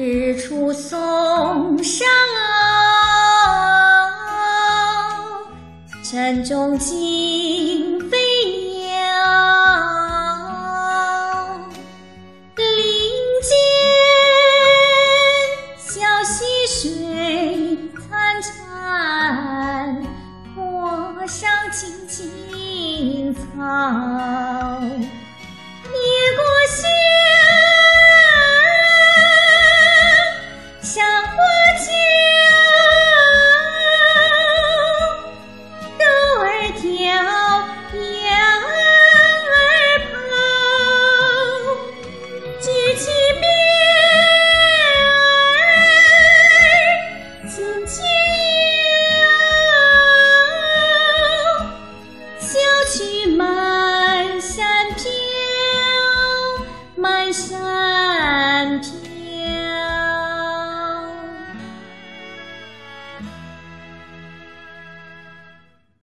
日出松上坳，晨钟惊飞鸟。林间小溪水潺潺，坡上青青草。去吗